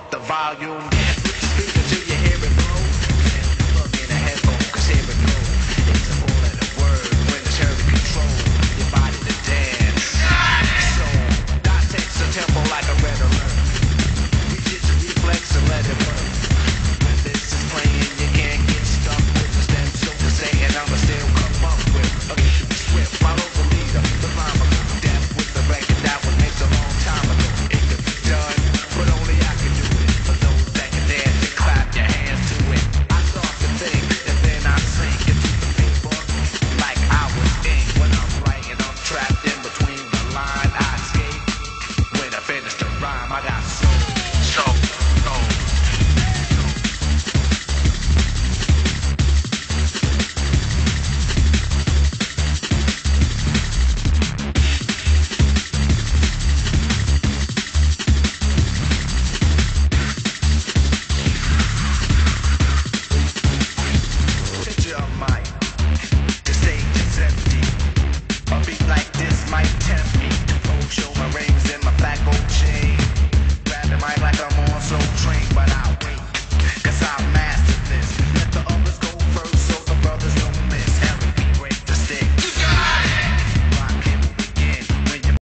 up the volume.